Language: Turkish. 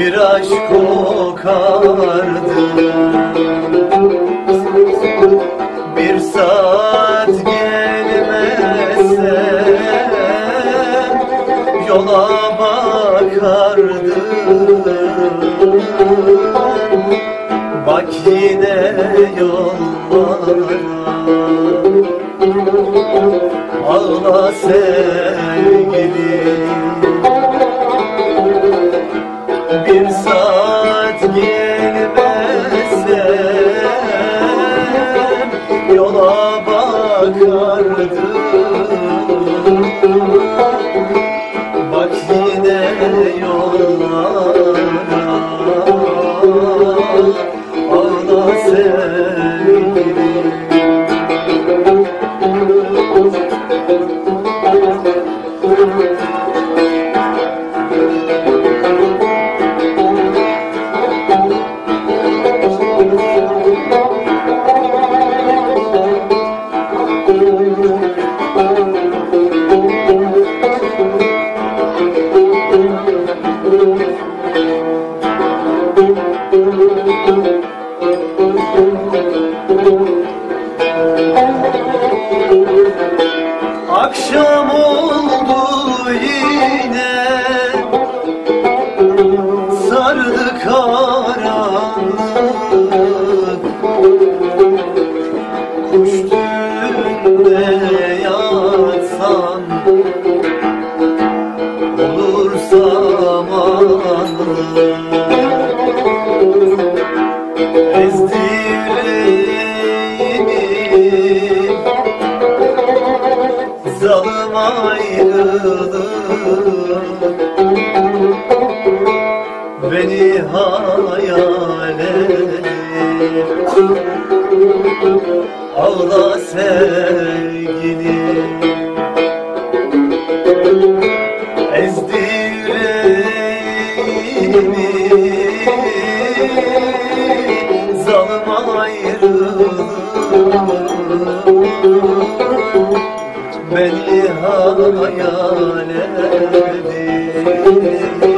bir aşk kokardı. Bir saat gelmezsem yola bakardı. Bak yine yollara Ağla sevgilim Akşam Beni hayal et. Ağla sevgilim Ezdi yüreğimi ayrılık Beni hayal edin Allah